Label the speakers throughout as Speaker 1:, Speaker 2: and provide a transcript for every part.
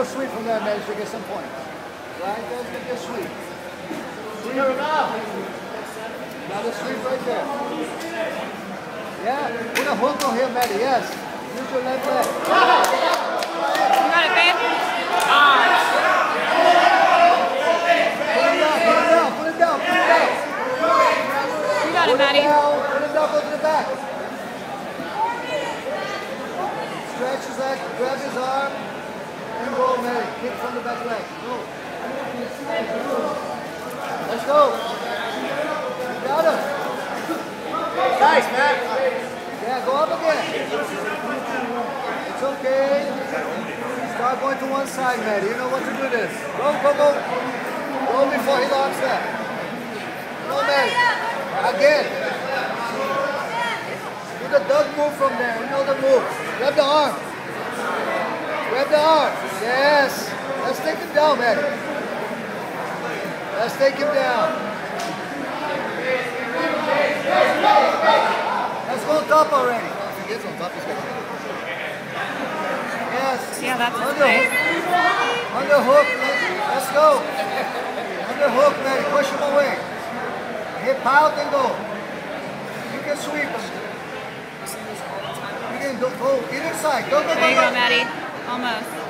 Speaker 1: a sweep from there, man, to get some points. Right? That's going to be a sweep. Sweep her now. Another sweep right there. Yeah, put a hook on here, Maddie, yes. Use your left leg.
Speaker 2: You got it, babe?
Speaker 1: Put it down, put it down, put it down, put it down.
Speaker 2: You got it,
Speaker 1: Put it
Speaker 2: Maddie.
Speaker 1: down, put it down, go to the back. Stretch his leg, grab his arm, Let's go. You got him.
Speaker 3: Nice, man.
Speaker 1: Yeah, go up again. It's okay. Start going to one side, Maddie. You know what to do this. Before he that. Maddie. Again. Do the duck move from there. You know the move. Grab the arm. Grab the arm. Yes. Let's take him down, man. Let's take him down. Let's go top already. Oh, if he gets on top, he's it. Yes.
Speaker 2: Yeah, that's
Speaker 1: Under
Speaker 2: face.
Speaker 1: hook. Under hook. Let's go. Under hook, man. Push him away. Hip out and go. You can sweep him. You can go, oh, go either side. Go, go, go,
Speaker 2: There you go,
Speaker 1: go.
Speaker 2: Maddie. Almost.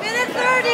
Speaker 4: Minute 30!